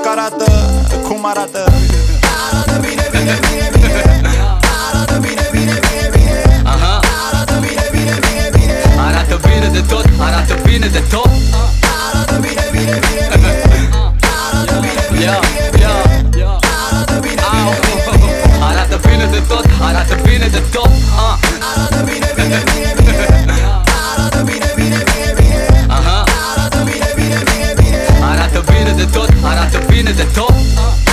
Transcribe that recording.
arată, cum arată Arată bine, bine, bine, bine Arată bine, bine, bine, bine Aha, Arată bine, bine, bine, bine arată bine de tot, arată bine de tot Arată bine, bine, bine, bine Arată bine, bine, Yeah, bine, bine yeah, Arată bine, Au. bine, bine, bine Arată bine de tot, arată bine de tot ah. the door.